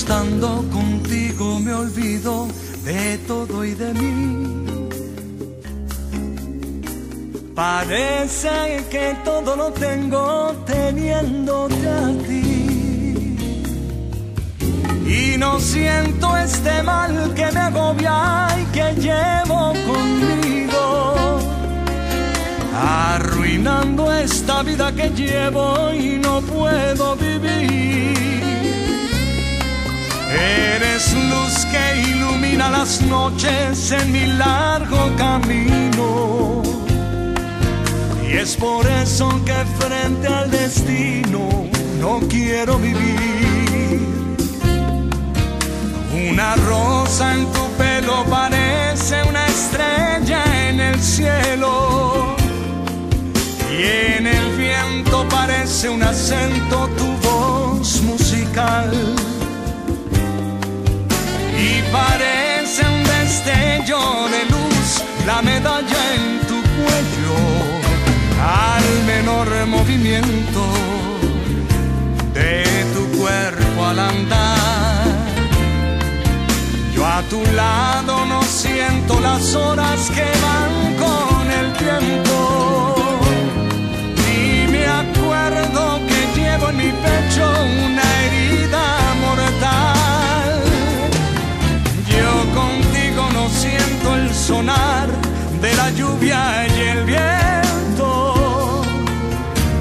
estando contigo me olvido de todo y de mí. Parece que todo lo tengo teniéndote a ti. Y no siento este mal que me agobia y que llevo conmigo. Arruinando esta vida que llevo y no puedo vivir. Las noches en mi largo camino. Y es por eso que frente al destino no quiero vivir. Una rosa en tu pelo parece una estrella en el cielo. Y en el viento parece un acento tu la medalla en tu cuello al menor movimiento de tu cuerpo al andar. Yo a tu lado no siento las horas que van sonar de la lluvia y el viento,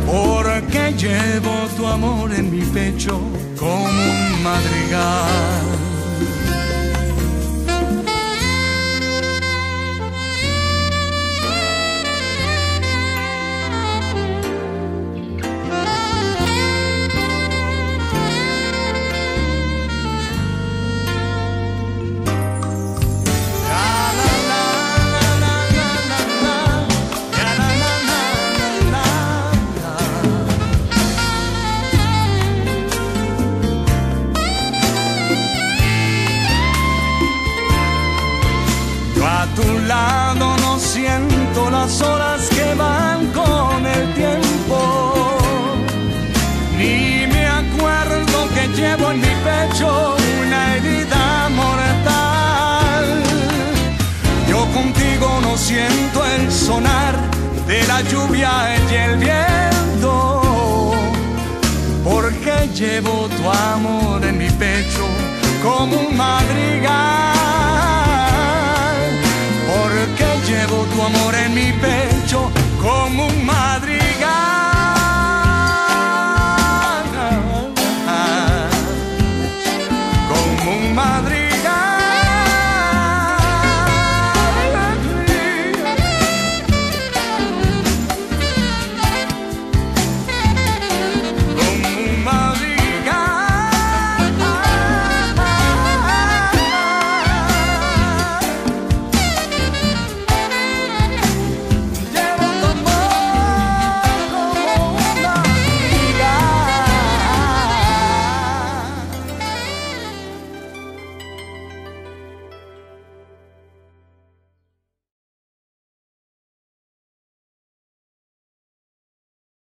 porque llevo tu amor en mi pecho como un madrigal. Tu lado no siento las horas que van con el tiempo. Ni me acuerdo que llevo en mi pecho una herida mortal. Yo contigo no siento el sonar de la lluvia y el viento. Porque llevo tu amor en mi pecho como un madrigal.